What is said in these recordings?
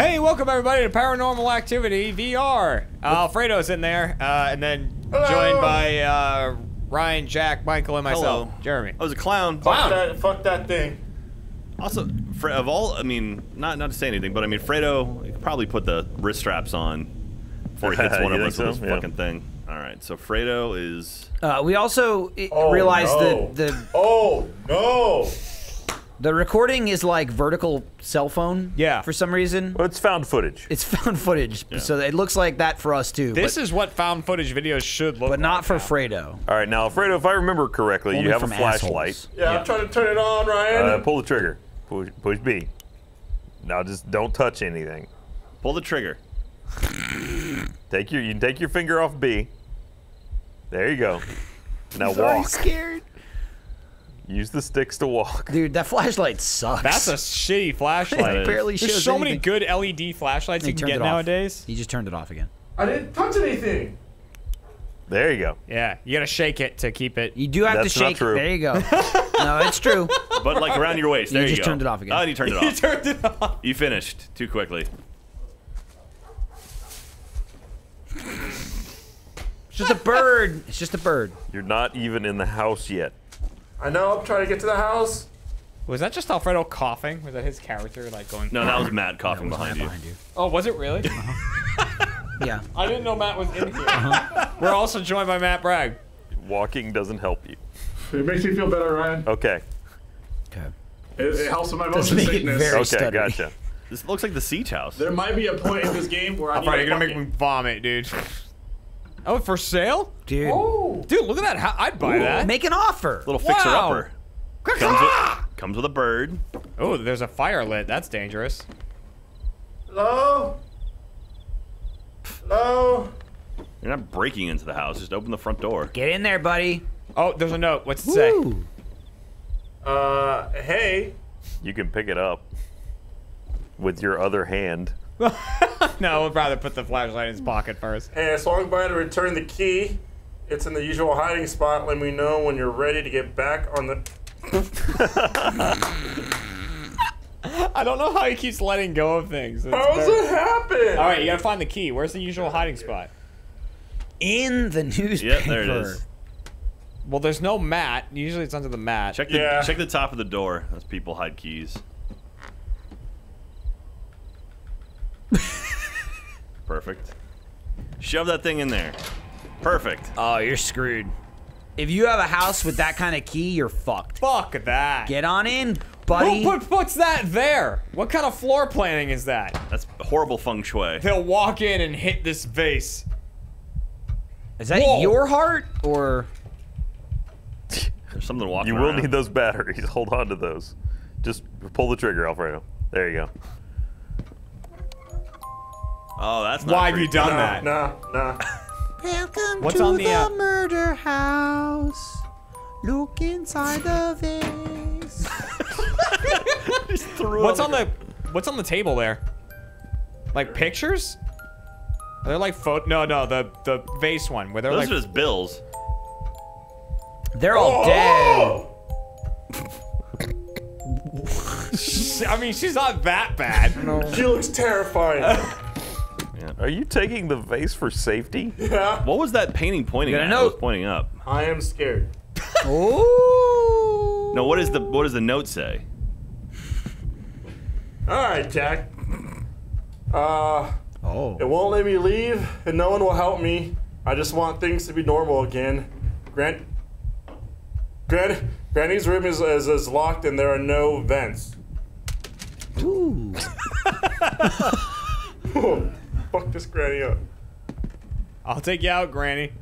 Hey, welcome everybody to Paranormal Activity VR. Uh, Alfredo's in there, uh, and then Hello. joined by uh, Ryan, Jack, Michael, and myself, Hello. Jeremy. I was a clown. Fuck that, fuck that thing. Also, Fre- of all, I mean, not not to say anything, but I mean, Fredo could probably put the wrist straps on before he hits one of us think with so? this Yeah. fucking thing. All right, so Fredo is. Uh, we also Oh, realized no. that the Oh, no. The recording is like vertical cell phone. Yeah. For some reason, Well, it's found footage. it's found footage, so it looks like that for us too. This but, is what found footage videos should look like. but not for now. Fredo. All right, now, Fredo, if I remember correctly, Only you have a flashlight. assholes. Yeah, I'm trying to turn it on, Ryan. Uh, pull the trigger. Push, push B. Now just don't touch anything. Pull the trigger. Take your you can take your finger off B. There you go. Now Sorry, walk. scared. Use the sticks to walk. Dude, that flashlight sucks. That's a shitty flashlight. It barely There's shows so many good LED flashlights you can get nowadays. He just turned it off again. I didn't touch anything. There you go. Yeah, you gotta shake it to keep it. You do have That's to not shake. true. There you go. no, it's true. But like around your waist. There you, just go. turned it off again. Oh, and you turned it You off. turned it off. you finished too quickly. It's just a bird. It's just a bird. You're not even in the house yet. I know, I'm trying to get to the house. Was that just Alfredo coughing? Was that his character like going? No, that was Matt coughing was behind Matt you. behind you. Oh, was it really? Uh-huh. Yeah. I didn't know Matt was in here. Uh-huh. We're also joined by Matt Bragg. Walking doesn't help you. It makes me feel better, Ryan. Okay. Okay. It, it helps with my motion make it sickness. very- Okay, stuttery. gotcha. This looks like the siege house. There might be a point in this game where I Alfredo, need you're gonna make me vomit, dude. Oh, for sale? Dude. Oh. Dude, look at that. How- I'd buy that. Make an offer. Little fixer Wow. upper. Comes with, comes with a bird. Oh, there's a fire lit. That's dangerous. Hello? Hello? You're not breaking into the house. Just open the front door. Get in there, buddy. Oh, there's a note. What's it say? Uh, hey. You can pick it up with your other hand. No, I'd rather put the flashlight in his pocket first. Hey, I swung by to return the key. It's in the usual hiding spot. Let me know when you're ready to get back on the. I don't know how he keeps letting go of things. It's How's very- it happen? All right, you gotta find the key. Where's the usual hiding spot? In the newspaper. Yep, there it is. Well, there's no mat. Usually it's under the mat. Check the Yeah. check the top of the door. Those people hide keys. Perfect. Shove that thing in there. Perfect. Oh, you're screwed. If you have a house with that kind of key, you're fucked. Fuck that. Get on in, buddy. Who put, puts that there? What kind of floor planning is that? That's horrible feng shui. They'll walk in and hit this vase. Is that Whoa. your heart or? There's something walking You will around. need those batteries. Hold on to those. Just pull the trigger, Alfredo. There you go. Oh, that's not Why have you done Nah, that? nah, nah. Welcome What's on the, uh, murder house. Look inside the vase. What's on the What's on the table there? Like pictures? Are there like photo? No, no, the the vase one where they're Those like. are just bills. They're all dead. I mean, she's not that bad. She looks terrifying. Are you taking the vase for safety? yeah. What was that painting pointing Got a at? That was pointing up. I am scared. Ooh. No, what is the what does the note say? Alright, Jack. Uh, Oh. it won't let me leave, and no one will help me. I just want things to be normal again. Grant. Gran- Granny's room is, is, is locked, and there are no vents. Ooh. Fuck this granny up. I'll take you out, Granny.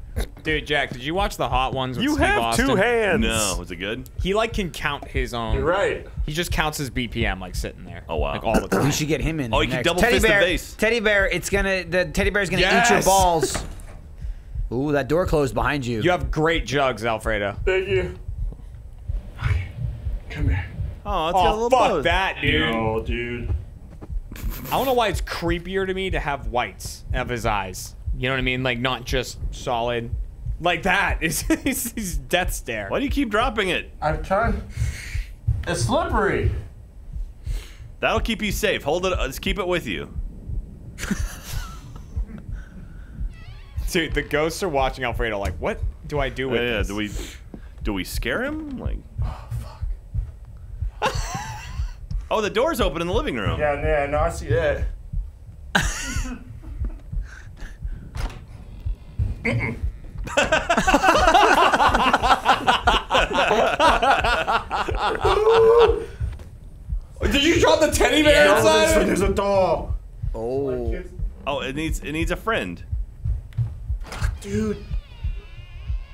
Dude, Jack, did you watch the Hot Ones with You Steve have Austin? two hands. No, was it good? He like can count his own. You're right. He just counts his BPM like sitting there. Oh, wow. Like all the time. We should get him in. Oh, there you can next. double teddy fist the bear, vase. Teddy bear, it's gonna the teddy bear's gonna eat your balls. Ooh, that door closed behind you. You have great jugs, Alfredo. Thank you. Come here. Oh, it's got a Oh, little fuck both. that, dude. No, dude. I don't know why it's creepier to me to have whites of his eyes. You know what I mean? Like not just solid. Like that. It's, it's, it's death stare. Why do you keep dropping it? I'm trying. It's slippery. That'll keep you safe. Hold it. Uh, Let's keep it with you. Dude, the ghosts are watching Alfredo like, what do I do Yeah, with yeah, this? do we do we scare him? Like Oh, the door's open in the living room. Yeah, yeah, no, I see that. Did you drop the teddy bear No, inside? there's, there's a doll. Oh. Oh, it needs it needs a friend. Dude.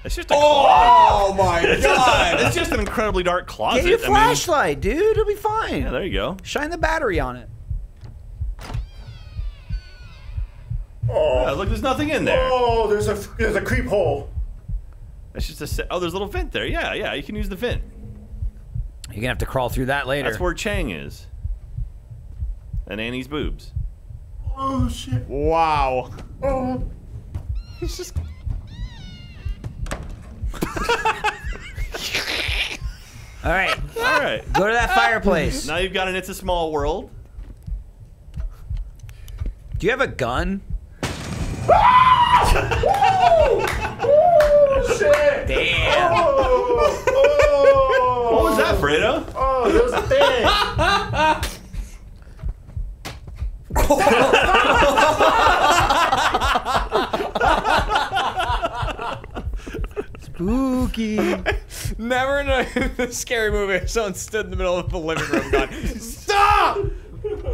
It's just a oh closet. Oh my It's just, a- god! it's just an incredibly dark closet. Get your I mean- flashlight, dude. It'll be fine. yeah, there you go. Shine the battery on it. Oh, yeah, look, there's nothing in there. Oh, there's a there's a creep hole. It's just a oh, there's a little vent there. Yeah, yeah, you can use the vent. You're gonna have to crawl through that later. That's where Chang is. And Annie's boobs. Oh shit. Wow. Oh. He's just. All right, All right. go to that fireplace. Now you've got an It's a Small World. Do you have a gun? Oh shit. Damn. Oh. Oh. What was that, Fredo? Oh, there's a thing. Spooky. Never in a, in a scary movie, someone stood in the middle of the living room going, Stop!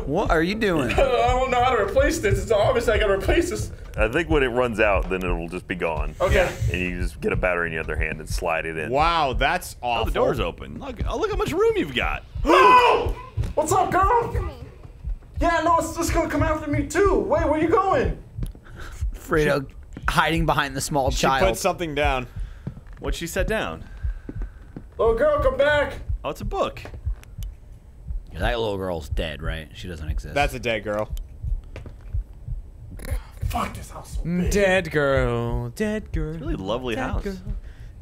What are you doing? I don't know how to replace this. It's obvious I gotta replace this. I think when it runs out, then it'll just be gone. Okay. And you just get a battery in your other hand and slide it in. Wow, that's awful. Oh, the door's open. Look, oh, look how much room you've got. Oh! What's up, girl? Yeah, no, it's just gonna come after me too. Wait, where you going? Fredo hiding behind the small She child. put something down. What'd she set down? Little girl, come back. Oh, it's a book. that little girl's dead, right? She doesn't exist. That's a dead girl. Fuck this house so mm, big. Dead girl, dead girl. Really lovely house. girl.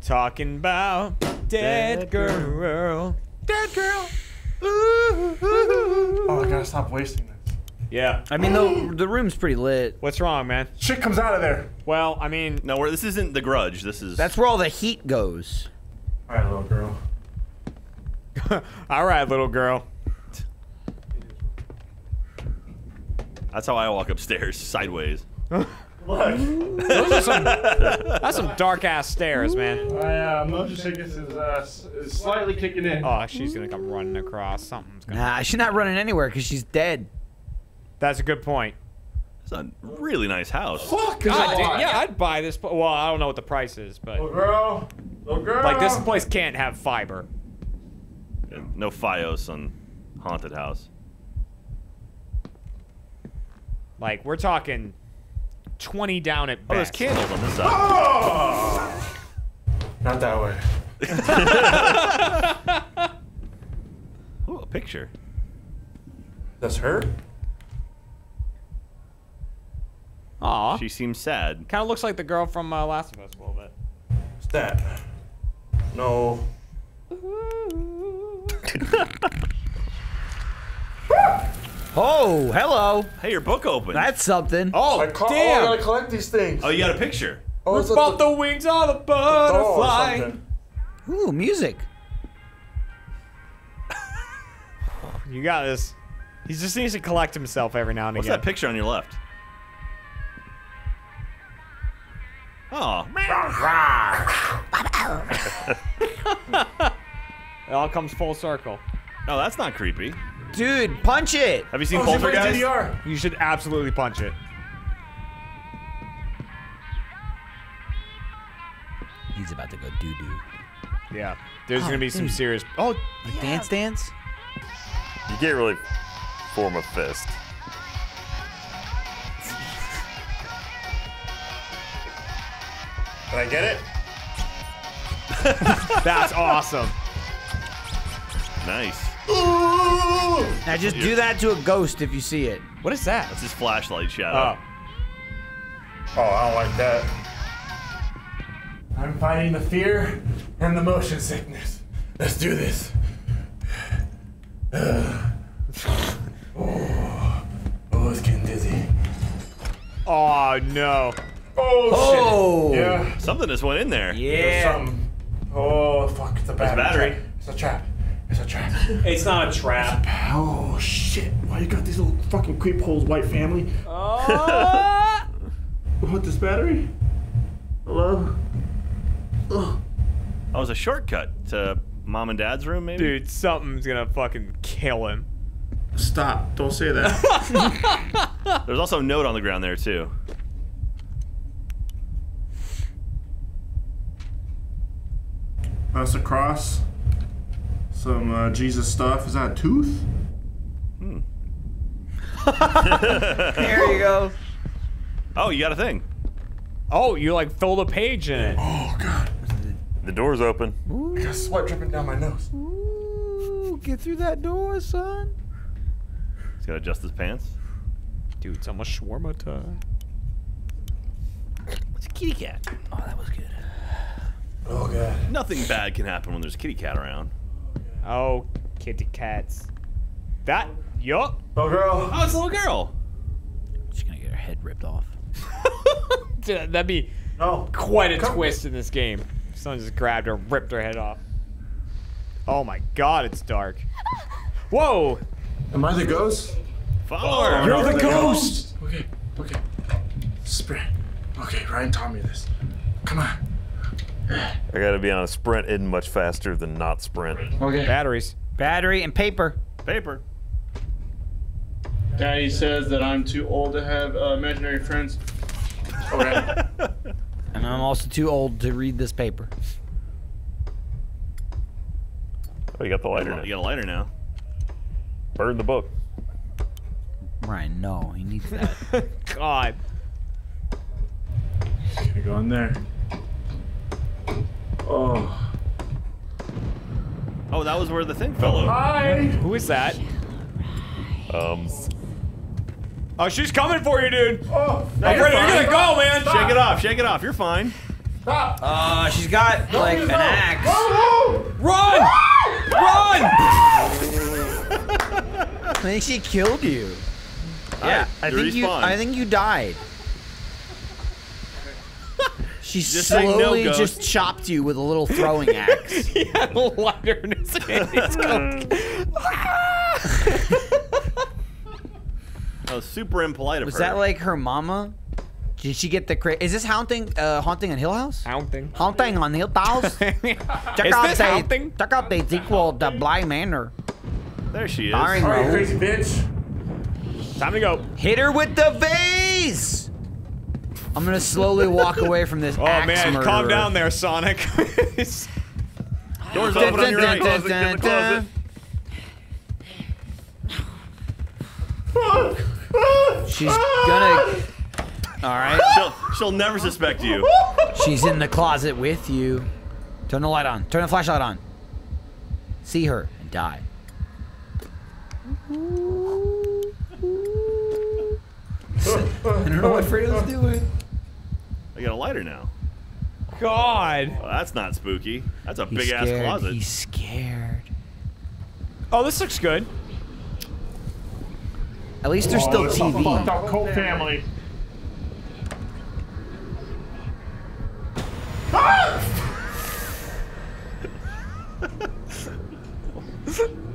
Talking about dead, Dead girl. Dead girl. Oh, I gotta stop wasting this. Yeah. I mean, the the room's pretty lit. What's wrong, man? Shit comes out of there. Well, I mean, No, we're, this isn't the Grudge. This is That's where all the heat goes. All right, little girl. all right, little girl. That's how I walk upstairs, sideways. Look. Those are some, that's some dark ass stairs, man. My uh, motion sickness is, uh, s- is slightly kicking in. Oh, she's gonna come running across. Something's gonna. Nah, she's not running anywhere because she's dead. That's a good point. It's a really nice house. Fuck. God, damn, yeah, I'd buy this. Well, I don't know what the price is, but Little girl. Little girl. like this place can't have fiber. No FiOS on Haunted House. Like we're talking 20 down at Oh, there's candles on this side. Oh! Not that way. Ooh, a picture. That's her? Aw, She seems sad. kind of looks like the girl from uh, Last of Us a little bit. What's that? No. Oh, hello. Hey, your book opened. That's something. Oh, I ca- Oh, I damn! gotta collect these things. oh, you got a picture. Oh, it's About the, the wings of a doll or butterfly. something. Ooh, music. You got this. He just needs to collect himself every now and What's again. What's that picture on your left? Oh, It all comes full circle. oh, that's not creepy. Dude, punch it. Have you seen Oh, she Poltergeist? DDR. You should absolutely punch it. He's about to go doo doo. Yeah. There's Oh, gonna be some oh, serious. Mm. Oh, Like dance dance? You can't really form a fist. Did I get it? that's awesome. Nice. Ooh! Now just do that to a ghost if you see it. What is that? That's his flashlight shadow. Oh. Oh, I don't like that. I'm fighting the fear and the motion sickness. Let's do this. Ugh. oh, oh, it's getting dizzy. Oh no. Oh, Oh. shit. Oh. Yeah. Something just went in there. There's Yeah. something. Oh, fuck. It's a battery. battery. trap. It's a trap. It's a trap. It's not a trap. oh, shit. Why you got these little fucking creep holes, white family? Oh. What, this battery? Hello? Ugh. Oh, it was a shortcut to mom and dad's room, maybe? Dude, something's gonna fucking kill him. Stop. Don't say that. There's also a note on the ground there, too. That's a cross. Some uh, Jesus stuff. Is that a tooth? Hmm. There you go. Oh, you got a thing. Oh, you like filled a page in it. Oh, God. The door's open. I got sweat dripping down my nose. Ooh, get through that door, son. He's got to adjust his pants. Dude, it's almost shawarma time. It's a kitty cat. Oh, that was good. Oh, God. Nothing bad can happen when there's a kitty cat around. Oh, kitty cats. That, yup. Oh, girl. Oh, it's a little girl. She's gonna get her head ripped off. Dude, That'd be No. quite a Come- twist in this game. Someone just grabbed her, ripped her head off. Oh my god, it's dark. Whoa! Am I the ghost? Follow her. You're the I'm ghost! Okay, okay. Sprint. Okay, Ryan taught me this. Come on. I gotta be on a sprint isn't much faster than not sprint. Okay. Batteries. Battery and paper. Paper. Daddy says that I'm too old to have uh, imaginary friends. Okay. And I'm also too old to read this paper. Oh, you got the lighter now. You got a lighter now. Burn the book. Ryan, no, he needs that. God. Gonna go in there. Oh. Oh, that was where the thing fell over. Hi. Who is that? Um, Oh, she's coming for you, dude. Oh. Oh, Fredo, you're gonna go, man. Shake it off, shake it off. You're fine. Stop. Uh, she's got like an axe. Oh, Run! Run! I think she killed you. Yeah, I you think you. I think you died. She Just say no, slowly just chopped you with a little throwing axe. he had a lighter in his hand. He's going. That was super impolite of Was her. that like her mama? Did she get the cra- Is this haunting? Uh, haunting on Hill House? Haunting. Haunting on Hill House. Check Is out this the haunting? check out the sequel to Bly Manor. There she is. Starring All right, Raoul. crazy bitch. Time to go. Hit her with the vase. I'm gonna slowly walk away from this Oh axe man, murderer. calm down there, Sonic. Doors open on your right. dun, Closet, dun, get in the. She's gonna. All right. She'll, she'll never suspect you. She's in the closet with you. Turn the light on. Turn the flashlight on. See her and die. I don't know what Fredo's doing. I got a lighter now. God. Well, that's not spooky. That's a He's big ass closet. He's scared. Oh, this looks good. At least there's still TV. Fucked up cult family.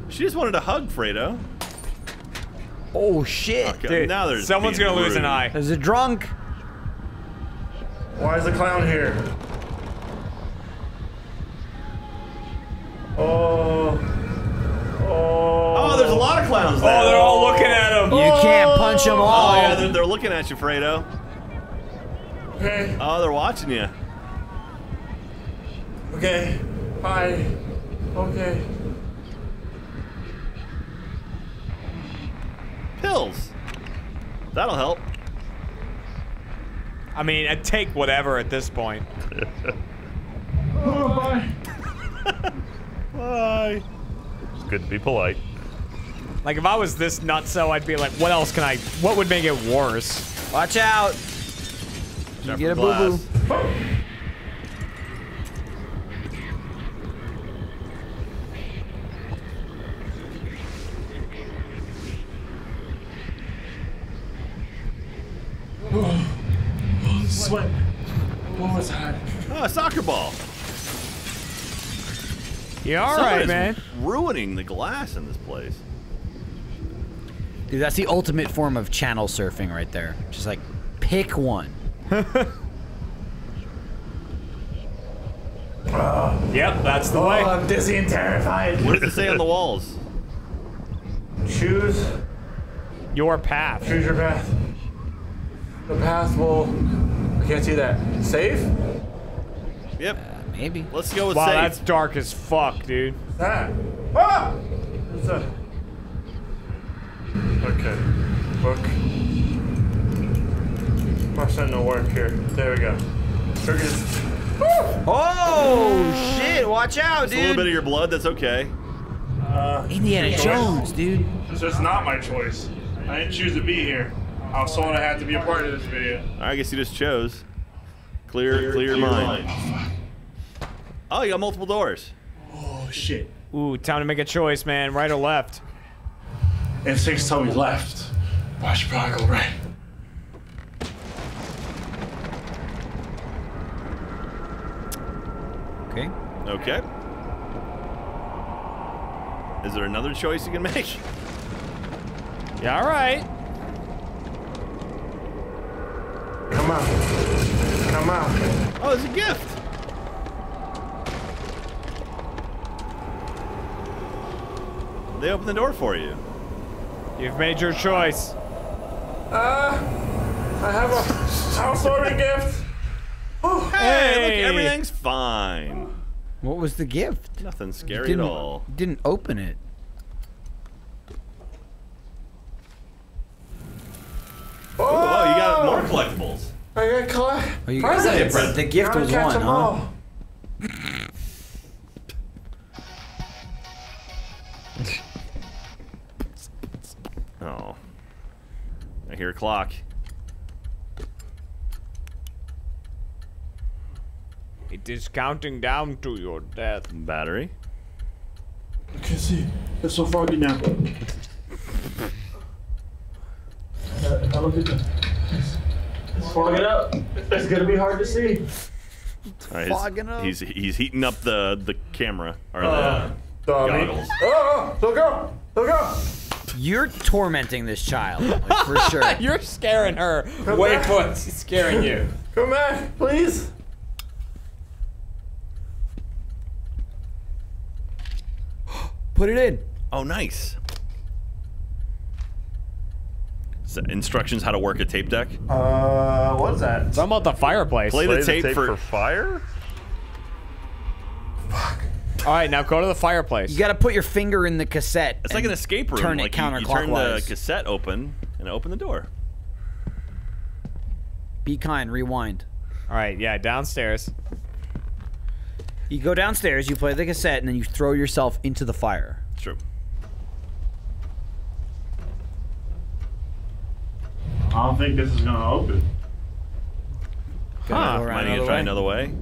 She just wanted a hug, Fredo. Oh shit! Okay, Dude, now there's someone's gonna lose an eye. There's a drunk. Why is the clown here? Oh. Oh. Oh, there's a lot of clowns oh, there. Oh, they're all looking at him. You can't punch them oh, all. Oh, yeah, they're, they're looking at you, Fredo. Okay. Oh, they're watching you. Okay. Hi. Okay. Pills. That'll help. I mean, I'd take whatever at this point. Oh, bye. Bye. it's good to be polite. Like, if I was this nutso, I'd be like, what else can I, what would make it worse? Watch out! You get a boo boo You all Someone right, man? Ruining the glass in this place. Dude, that's the ultimate form of channel surfing right there. Just like pick one. Yep, that's the Oh, way. I'm dizzy and terrified. What does it say on the walls? Choose, Your path. choose your path. The path will. I can't see that. Safe? Yep. Maybe. Let's go with Wow, safe. that's dark as fuck, dude. That. Ah! What's that? Okay. Book. Must not no work here. There we go. Triggers. Oh shit! Watch out, It's a little bit of your blood. That's okay. Indiana Jones, dude. This is not my choice. I didn't choose to be here. I was told I had to be a part of this video. I guess you just chose. Clear, clear, your mind. Oh, you got multiple doors. Oh shit. Ooh, time to make a choice, man. Right or left? Instincts tell me left. But I should probably go right. Okay. Okay. Is there another choice you can make? Yeah, all right. Come on. Come on. Oh, it's a gift. They open the door for you. You've made your choice. Uh, I have a housewarming gift. Hey, Hey. look, everything's fine. What was the gift? Nothing scary at all. Didn't open it. Oh, you got more collectibles. I got collect. Oh, you Presents. The, the gift Gotta was catch one, 'em huh? I hear a clock. It is counting down to your death. Battery. I can't see. It's so foggy now. Uh, I look at the. It's fogging up. It's gonna be hard to see. All right, Fogging up. he's, he's he's heating up the the camera or Uh, the Dummy. goggles. Oh, look go! Look go! You're tormenting this child, like, for sure. You're scaring her. Wait back. for she's scaring you. Come back, please. Put it in. Oh, nice. So instructions how to work a tape deck. Uh, what's that? Something about the fireplace. Play the tape, the tape for, for fire? All right, now go to the fireplace. You gotta put your finger in the cassette. It's like an escape room. Turn it like you, you turn the cassette open and open the door. Be kind. Rewind. All right, yeah, downstairs. You go downstairs. You play the cassette, and then you throw yourself into the fire. It's true. I don't think this is gonna open. Gotta Go Might need to try way. another way.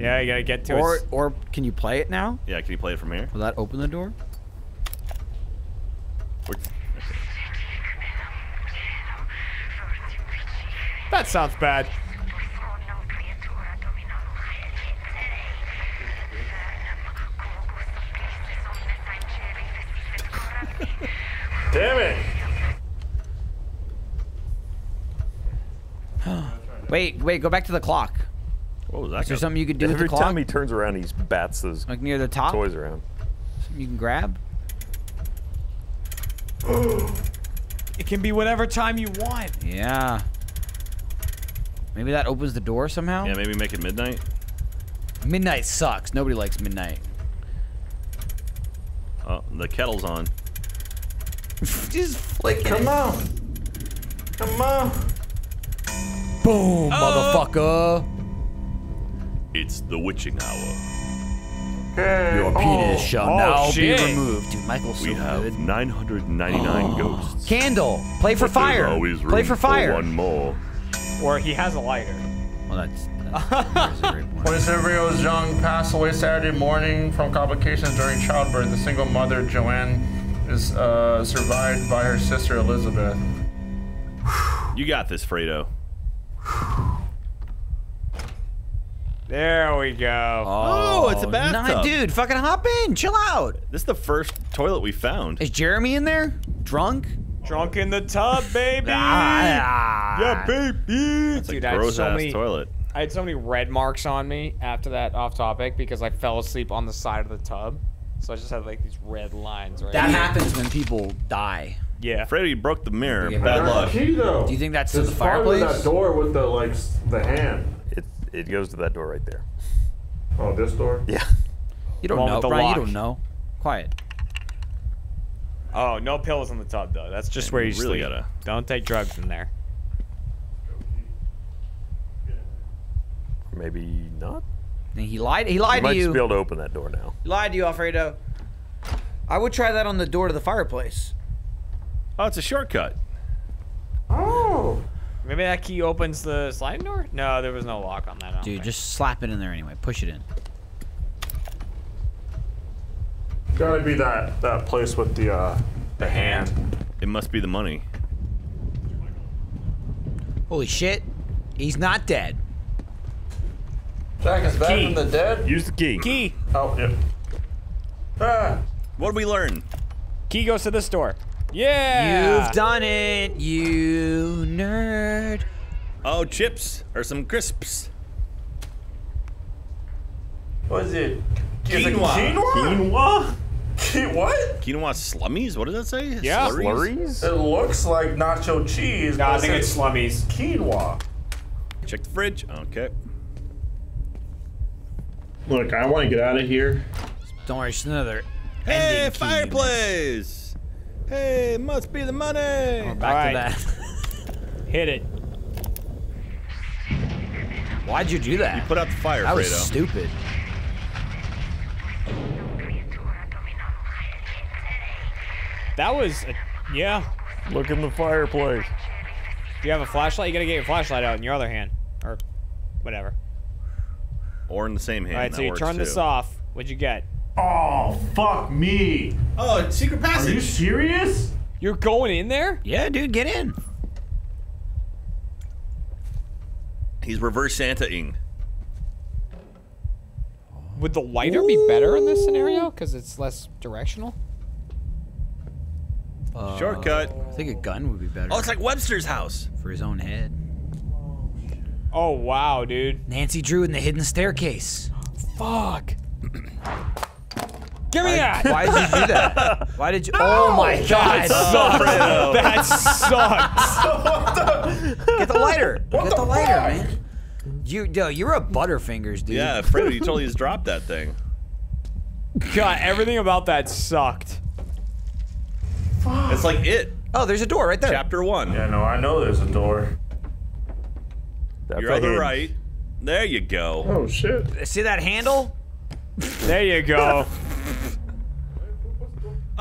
Yeah, you gotta get to Or it. or can you play it now? Yeah, can you play it from here? Will that open the door? That sounds bad. Damn it! Wait, wait. Go back to the clock. What was that? Is there something you could do with Every the clock? time he turns around, he bats those like near the top? toys around. Something you can grab? It can be whatever time you want. Yeah. Maybe that opens the door somehow? Yeah, maybe make it midnight. Midnight sucks. Nobody likes midnight. Oh, the kettle's on. Just flicking Come on! Come on! Boom, oh. motherfucker. It's the witching hour. Okay. Your penis shall oh, now shit. be removed. Dude, Michael's We have good. 999 ghosts. Candle. Play for But there's fire. always Play for fire. one more. Or he has a lighter. Well, that's. that's, that's a great point. When Silvio young, passed away Saturday morning from complications during childbirth. The single mother, Joanne, is uh, survived by her sister, Elizabeth. You got this, Fredo. There we go. Oh, it's a Nah, bathtub. dude, fucking hop in. Chill out. This is the first toilet we found. Is Jeremy in there? Drunk? Drunk in the tub, baby. Ah, yeah, baby. It's a Dude, I had gross so ass many. toilet. I had so many red marks on me after that off topic because I fell asleep on the side of the tub. So I just had like these red lines right That here. happens when people die. Yeah. Freddy broke the mirror. Yeah, Bad but- luck. Key though. Do you think that's to There's the part of fireplace? that door with the like the hand. It it goes to that door right there. Oh, this door. Yeah. You don't One know, the Brian. lock. You don't know. Quiet. Oh, no pills in the tub though. That's just where you really sleep. gotta- Don't take drugs in there. Maybe not. And he lied. He lied might to just you. be able to open that door now. He lied to you, Alfredo. I would try that on the door to the fireplace. Oh, it's a shortcut. Maybe that key opens the sliding door? No, there was no lock on that. Don't Dude, think. just slap it in there anyway. Push it in. Gotta be that that place with the uh the hand. It must be the money. Holy shit. He's not dead. Jack is back Key. from the dead. Use the key. key. Oh, yep. Ah. What did we learn? Key goes to this door. Yeah. You've done it, you nerd. Oh, chips or some crisps. What is it? Quinoa. Quinoa? Quinoa? What? Quinoa slummies? What does that say? Yeah. Slurries? It looks like nacho cheese. No, but I think it's says slummies. quinoa. Check the fridge. Okay. Look, I want to get out of here. Don't worry, it's another Hey, ending key you fireplace! Hey, must be the money! missed. Back Alright. to that. Hit it. Why'd you do that? You put out the fire, that was stupid. That was, a, yeah. Look in the fireplace. Do you have a flashlight? You gotta get your flashlight out in your other hand, or whatever. Or in the same hand. All right, that so you works turn this off. What'd you get? Oh, fuck me. Oh, secret passage. Are you serious? You're going in there? Yeah, dude, get in. He's reverse Santa-ing. Would the lighter be better in this scenario? Because it's less directional? Uh, Shortcut. I think a gun would be better Oh, it's like Webster's house. for his own head. Oh, wow, dude. Nancy Drew in the hidden staircase. Fuck. Give me that! Why did you do that? Why did you? Oh my god! that sucks. That sucks. Get the lighter. Get the, lighter, man. You, yo, you're a Butterfingers, dude. Yeah, Fredo, you totally just dropped that thing. God, everything about that sucked. Fuck. It's like it. Oh, there's a door right there. Chapter one. Yeah, no, I know there's a door. That's Your a other hinge. right. There you go. Oh, shit. See that handle? There you go.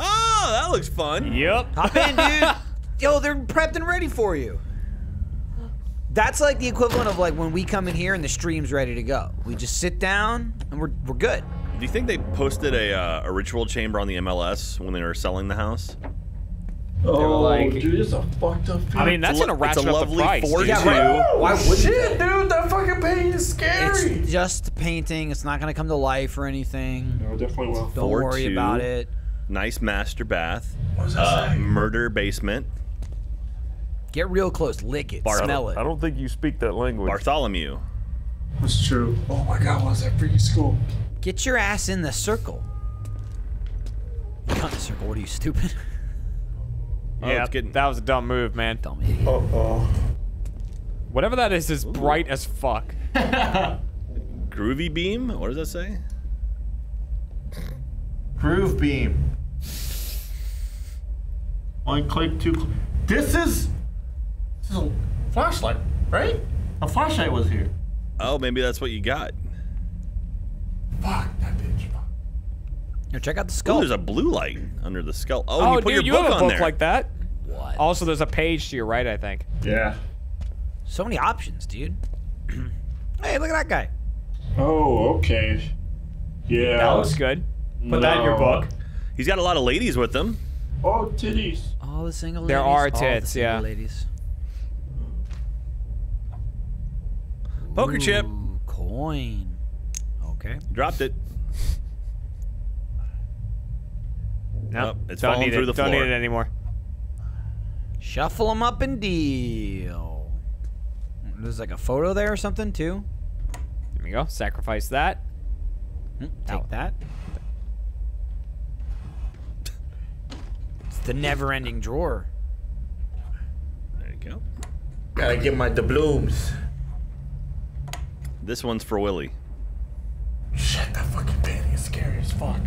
Oh, that looks fun. yep. Hop in, dude. Yo, they're prepped and ready for you. That's like the equivalent of like when we come in here and the stream's ready to go. We just sit down and we're we're good. Do you think they posted a, uh, a ritual chamber on the MLS when they were selling the house? Oh, like- dude, it's a fucked up I mean, that's It's a gonna lo- it's a ratchet up the lovely price. four. Yeah, two. right. Why wouldn't Shit, dude, that fucking painting is scary. It's just painting. It's not gonna come to life or anything. No, definitely will. Don't Four worry two. about it. Nice master bath. What does that Uh, say? murder basement. Get real close. Lick it. Bar- smell don't, it. I don't think you speak that language. Bartholomew. That's true. Oh my god, what's that freaking school? Get your ass in the circle. Not in the circle. What are you stupid? Oh, Yeah, it's getting- that was a dumb move, man. Dumb idiot. Uh oh. Whatever that is is bright as fuck. Groovy beam? What does that say? Groove beam. One click, two. Cl- this is. This is a flashlight, right? A flashlight was here. Oh, maybe that's what you got. Fuck that bitch. Fuck. Here, check out the Oh, skull. there's a blue light under the skull. Oh, Oh, you put dude, you your book have a on book there. like that. what? Also, there's a page to your right, I think. Yeah. So many options, dude. hey, look at that guy. Oh, okay. Yeah. That looks good. Put that in your book. He's got a lot of ladies with him. Oh, titties. All the single ladies. There ladies. are all the tits, single yeah. Ladies. Poker chip. Coin. Okay. Dropped it. No, Oh, it's don't falling through it. the Don't floor. need it anymore. Shuffle them up and deal. There's like a photo there or something too. There we go. Sacrifice that. Hmm, Take that. It's the never-ending drawer. There you go. Gotta get my doubloons. This one's for Willie. Shit, that fucking painting is scary as fuck.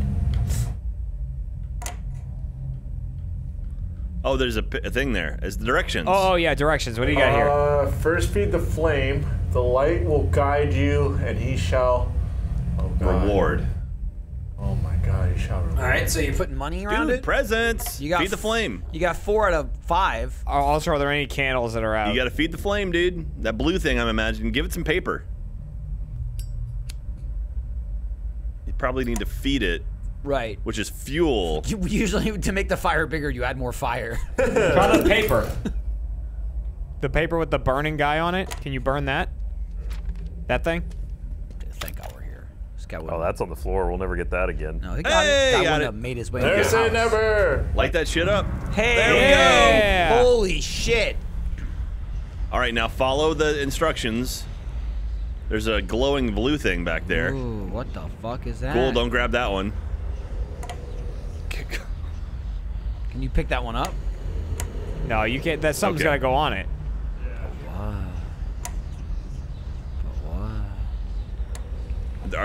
Oh, there's a, p- a thing there. It's the directions. Oh, oh, yeah, directions. What do you got here? Uh, first feed the flame. The light will guide you, and he shall. Oh God. Reward. Oh my God, he shall reward. All right, so you're putting money around Dude, it. presents. You got feed the flame. You got four out of five. Also, are there any candles that are out? You got to feed the flame, dude. That blue thing, I'm imagining. Give it some paper. You probably need to feed it, Right. which is fuel. You, usually, to make the fire bigger, you add more fire. Try the paper. The paper with the burning guy on it. Can you burn that? That thing? Thank God we're here. This guy Oh, that's on the floor. We'll never get that again. No, he got Hey, it. Guy got wouldn't it. have made his way Never into the say house. never. Light that shit up. Hey, There we go. Holy shit! All right, now follow the instructions. There's a glowing blue thing back there. Ooh, what the fuck is that? Cool, don't grab that one. Can you pick that one up? No, you can't. That something's Okay. got to go on it.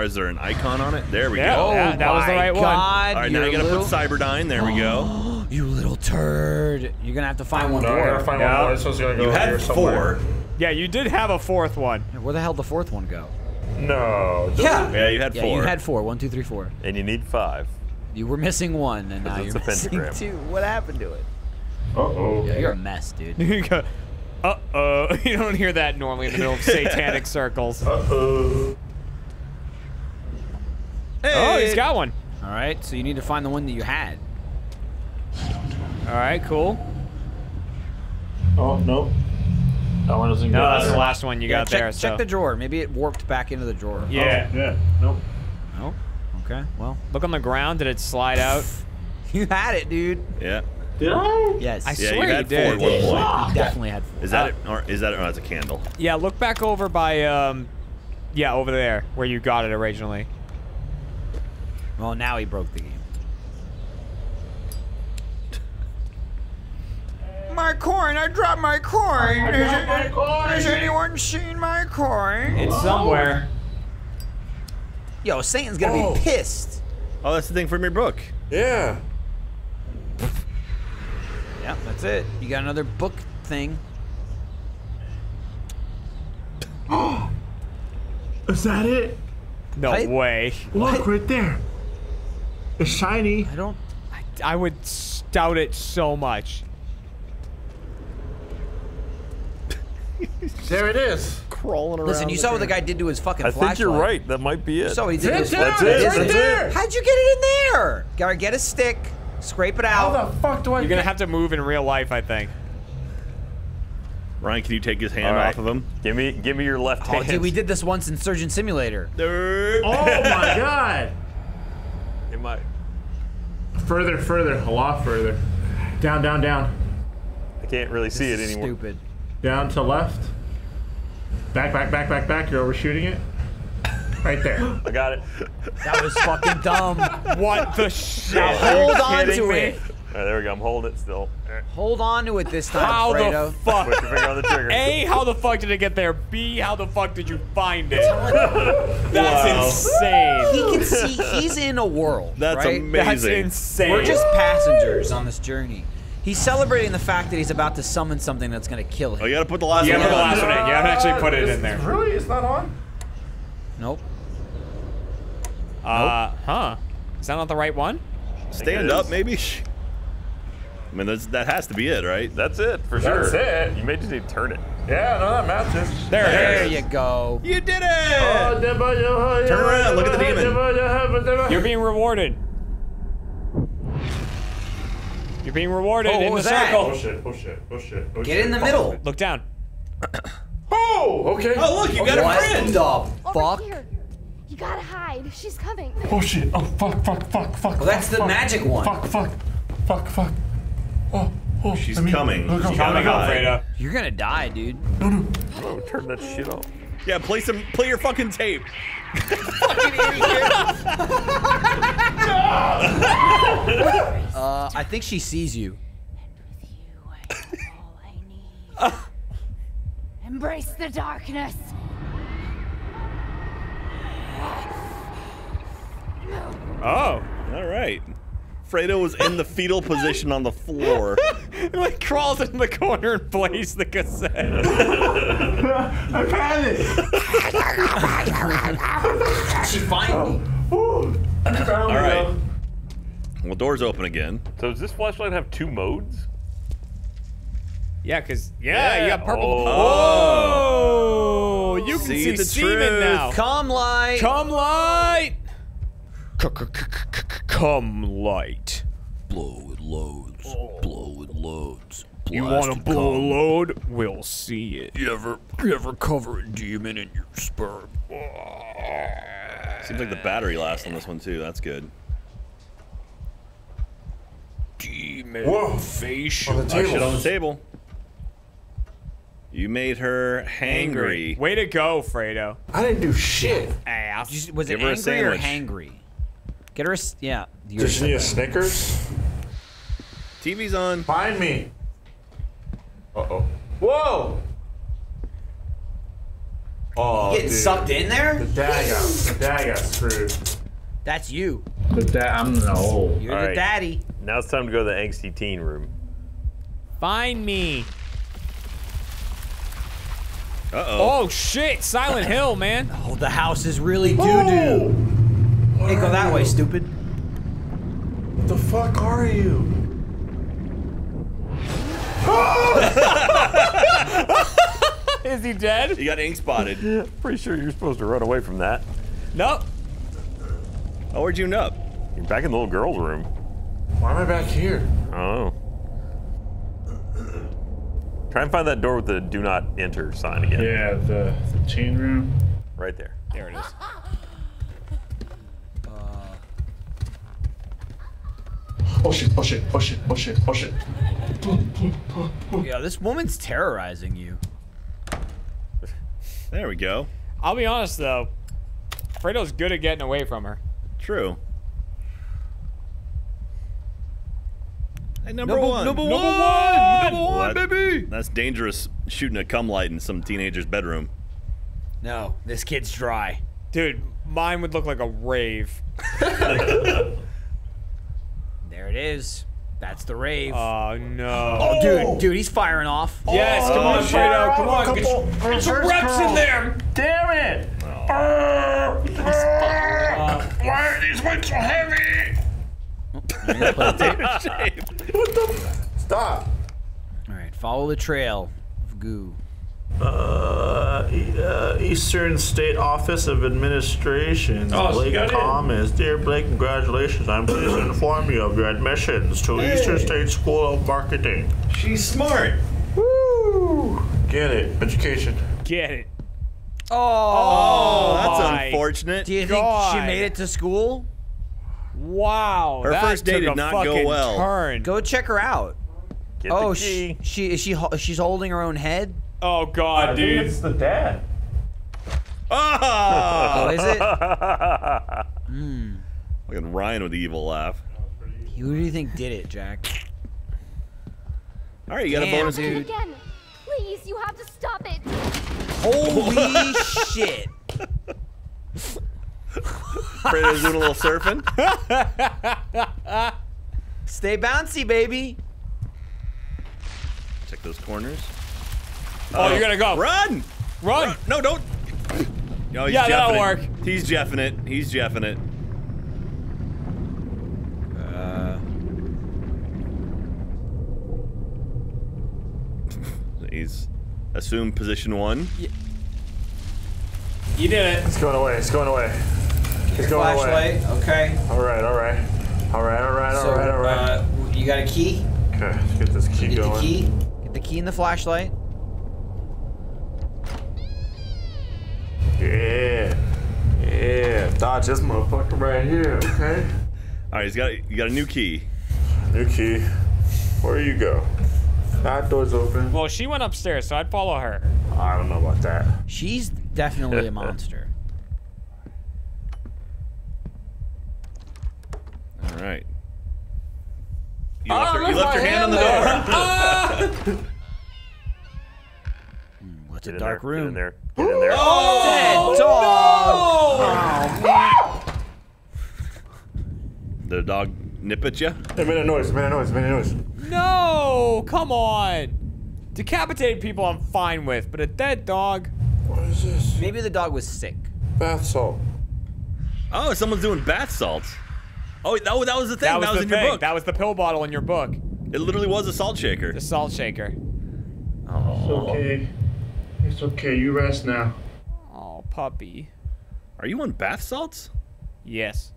Is there an icon on it? There we Yeah. go. Oh, that- that was the oh my right one. All right, now you're gotta little, put Cyberdyne. There we go. You little turd. You're gonna have to find one No, I gotta more. find Yeah. one more. This one's gonna go You had four. Yeah, you did have a fourth one. Where the hell did the fourth one go? No. Yeah. Yeah, you had Yeah, four. you had four. One, two, three, four. And you need five. You were missing one, and now you're a missing pentagram. two. What happened to it? Uh oh. You're a mess, dude. You go, uh oh. You don't hear that normally in the middle of satanic circles. Uh oh. Oh, he's got one. All right, so you need to find the one that you had. All right, cool. Oh no. That one doesn't No, go. that's the last one you Yeah, got check, there. check so. the drawer. Maybe it warped back into the drawer. yeah. Yeah. Nope. Oh. Okay. Well, Look on the ground. Did it slide out? you had it, dude. Yeah. Did I? Yes. I Yeah, swear you you had did. four at one point. You definitely had four. Is that it? Or is that it? Oh, that's a candle. Yeah, look back over by um, yeah, over there where you got it originally. Well, now he broke the game. My coin! I dropped my coin! Has anyone seen my coin? It's somewhere. Yo, Satan's gonna Oh. be pissed. Oh, that's the thing from your book. Yeah. Yeah, that's it. You got another book thing. Oh, Is that it? No I- way. Look right there. It's shiny. I don't. I would stout it so much. There it is. Crawling around. Listen, you saw what the guy did to his fucking I flashlight. think you're right. That might be it. You saw what he did to his That's flashlight. it. Isn't Right there. How'd you get it in there? Gotta get a stick, scrape it out. How the fuck do I? You're gonna have to move in real life, I think. Ryan, can you take his hand All right. off of him? Give me, give me your left Oh, hand. dude, we did this once in Surgeon Simulator. Oh my god. It might- Further, further, a lot further. Down, down, down. I can't really see it anymore. Stupid. Down to left. Back, back, back, back, back. You're overshooting it. Right there. I got it. That was fucking dumb. What the shit? Hold on to me? it. All right, there we go. I'm holding it still. All right, Hold on to it this time, How the fuck? Put your finger on the trigger. A, how the fuck did it get there? B, how the fuck did you find it? That's insane. He can see. He's in a world. That's right? amazing. That's insane. We're just passengers on this journey. He's celebrating the fact that he's about to summon something that's gonna kill him. Oh, you gotta put the last You one have put the last one in. You have to actually put it in there. Really? It's not on. Nope. Uh, huh. Is that not the right one? Stand up, is. maybe. I mean, that's, that has to be it, right? That's it for That's sure. it. You may just need to turn it. Yeah, no, that matches. There it There is. you go. You did Oh, it! Turn around, look at the demon. You're being rewarded. You're being rewarded Oh, in the was that? circle. Oh shit! Oh shit! Oh shit! Oh Get shit. in the middle. Look down. Oh, okay. Oh, look, you got a friend! the Over fuck? here. You gotta hide. She's coming. Oh shit! Oh fuck! Fuck! Fuck! Fuck! Well, that's fuck, the fuck, magic one. Fuck! Fuck! Fuck! Fuck! Oh! Oh! She's I mean, coming. Look She out. gotta Coming up, hide. Fredo. You're gonna die, dude. Oh, turn that shit off. Yeah, play some, play your fucking tape. Uh, I think she sees you. With you, I have all I need. Embrace the darkness. Oh. All right. Fredo was in the fetal position on the floor. He like crawls in the corner and plays the cassette. I panicked. She find me. All All right. Well, doors open again. So does this flashlight have two modes? yeah, cause yeah, you got purple. Oh. Oh, you can See see, the semen truth. now. Come light. Come light. Come light. Blow it loads. Blow it loads. You want to blow a load? We'll see it. You ever, you ever cover a demon in your sperm? Seems like the battery lasts on this one too. That's good. Demon Whoa. facial. On the Oh, shit on the table. You made her hangry. Way to go, Fredo. I didn't do shit. Ass. Just- Was Give it her a angry or sandwich. hangry? Get her a s- yeah. you're- Just need a Snickers. TV's on. Find me. Uh oh. Whoa. Oh, you Getting dude. sucked in there? The dad got, the dad got screwed. That's you. The that I'm no. You're All the right. daddy. Now it's time to go to the angsty teen room. Find me. Uh oh. Oh shit, Silent Hill, man. Oh, the house is really doo doo. Hey, go that way, stupid. What the fuck are you? Is he dead? You got ink spotted. Pretty sure you're supposed to run away from that. Nope. Oh, where'd you end up? You're back in the little girl's room. Why am I back here? Oh. Try and find that door with the do not enter sign again. Yeah, the, the chain room. Right there. There it is. Oh shit! Oh shit! Oh shit! Oh shit! Oh shit! Yeah, this woman's terrorizing you. There we go. I'll be honest though. Fredo's good at getting away from her. True. Hey, number, Number- one. number Number one! one, Number one, That- baby! That's dangerous. Shooting a cum light in some teenager's bedroom. No, this kid's dry. Dude, mine would look like a rave. There it is. That's the rave. Oh no. oh, dude, dude, he's firing off. yes, come on, Fredo, come on. Get, your- get your Reverse reps in there. Damn it! oh Uh, why are these weights so heavy? What the? Stop. All right, follow the trail of goo. Uh, uh, Eastern State Office of Administration. Oh, Blake got in. Thomas. Dear Blake, congratulations. I'm pleased to inform you of your admissions to Eastern State School of Marketing. She's smart. Woo. Get it. Education. Get it. Oh, That's unfortunate. do you think she made it to school? Wow. Her that first day did not go well. Turn. Go check her out. Get Oh, she, she is she she's holding her own head. Oh god, I think dude. it's the dad. Ah! Oh, is it? Fucking Ryan with the evil laugh. Who do you think did it, Jack? All right, you got a Damn, bonus. dude. Again. Please, you have to stop it. Holy shit! Fredo's doing a little surfing. Stay bouncy, baby. Check those corners. Oh, you're gonna go. Run! Run. No, don't. No, he's Yeah, that'll jeffing work. He's jeffing it. He's jeffing it. Uh, He's assumed position one. You did it. It's going away. It's going away. It's going away. flashlight. Okay. All right. All right. All right. All right. So, All right. All right. uh, you got a key? okay. Let's get this key Get going. the key. Get the key in the flashlight. Yeah. Yeah. dodge this motherfucker right here, okay? All right, he's got you got a new key. New key. Where you go? That door's open. Well, she went upstairs, so I'd follow her. I don't know about that. She's definitely a monster. All right. You ah, left, her, you left your hand on the door. Ah! Hmm, what's Get a in dark there. room? In there. Get in there. Oh, oh, Dead dog. The dog nip at you. It made a noise, it made a noise, it made a noise. No, come on. Decapitated people I'm fine with, but a dead dog. What is this? Maybe the dog was sick. Bath salt. Oh, someone's doing bath salts. Oh, that, was- that was the thing. That was, the in thing. your book. That was the pill bottle in your book. it literally was a salt shaker. The salt shaker. Oh. It's okay. It's okay. You rest now. Oh, puppy. Are you on bath salts? Yes.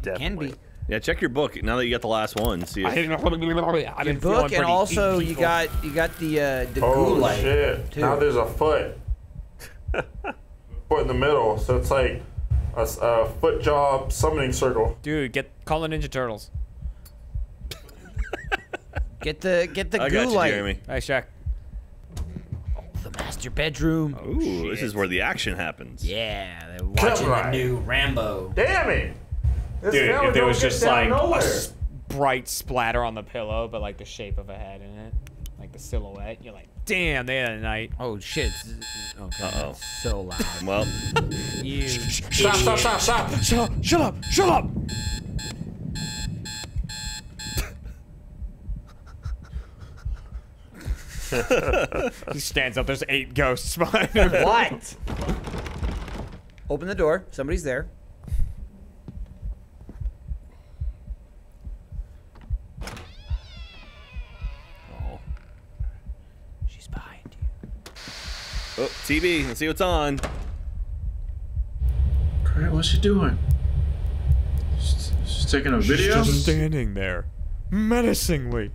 Definitely. Can be. Yeah, check your book now that you got the last one. See I if, didn't. I've been feeling Book and pretty also you got you got the uh, the Oh ghoulite. shit. too. Now there's a foot. foot in the middle, so it's like a foot job summoning circle. Dude, get call the Ninja Turtles. Get the get the I got you, ghoulite. Jeremy. Nice check. The master bedroom. Oh, Ooh, this is where the action happens. Yeah, they're watching the Right. new Rambo. Damn it! This Dude, if there was just like a nowhere. s- bright splatter on the pillow, but like the shape of a head in it, like the silhouette, you're like, damn, they had a night. Oh shit. Okay. Oh, Uh-oh. that's So loud. Well, you. Stop, stop, stop, stop! Shut up! Shut up! Shut up! he stands up. There's eight ghosts behind him. What? Open the door. Somebody's there. oh, She's behind you. oh, TV. Let's see what's on. Alright, what's she doing? She's, she's taking a video? She's Just standing there, menacingly.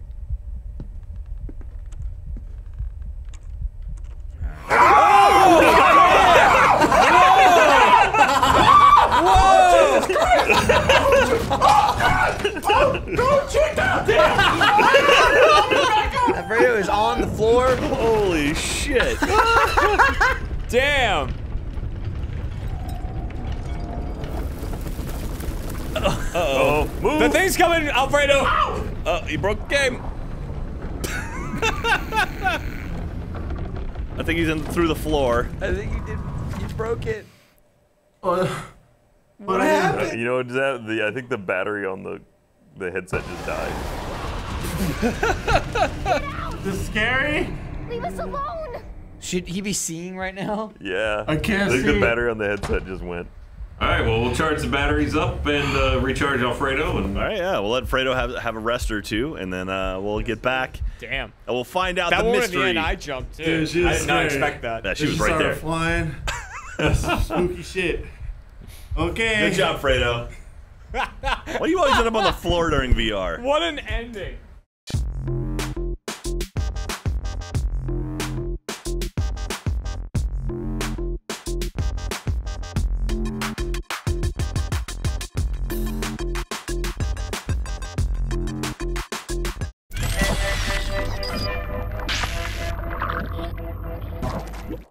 Alfredo is on the floor. Holy shit! Damn! Oh, move! The thing's coming, Alfredo! Oh, uh, he broke the game. I think he's in through the floor. I think you did. You broke it. What, what happened? Uh, you know, is that the, I think the battery on the the headset just died. This is scary? Leave us alone! Should he be seeing right now? Yeah. I can't I think see the battery on the headset just went. All right, well, we'll charge the batteries up and uh, recharge Alfredo, and All right, yeah, we'll let Fredo have have a rest or two, and then uh, we'll get back Damn. and we'll find out That the mystery. the end, I jumped too. Dude, I was did not expect that. Yeah, she was right there. flying. That's spooky shit. Okay. Good job, Fredo. Why do you always end up on the floor during VR? What an ending.